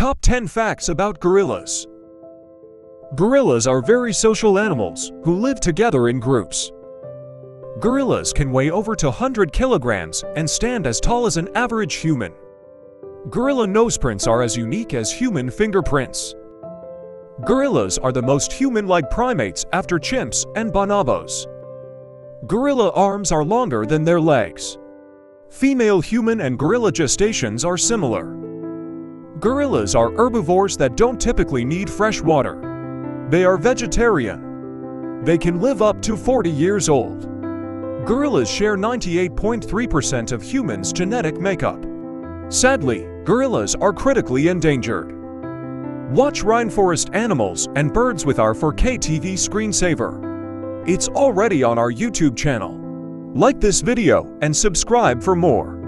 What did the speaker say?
Top 10 Facts About Gorillas Gorillas are very social animals who live together in groups. Gorillas can weigh over 200 kilograms and stand as tall as an average human. Gorilla noseprints are as unique as human fingerprints. Gorillas are the most human-like primates after chimps and bonobos. Gorilla arms are longer than their legs. Female human and gorilla gestations are similar. Gorillas are herbivores that don't typically need fresh water. They are vegetarian. They can live up to 40 years old. Gorillas share 98.3% of humans' genetic makeup. Sadly, gorillas are critically endangered. Watch Rainforest Animals and Birds with our 4K TV screensaver. It's already on our YouTube channel. Like this video and subscribe for more.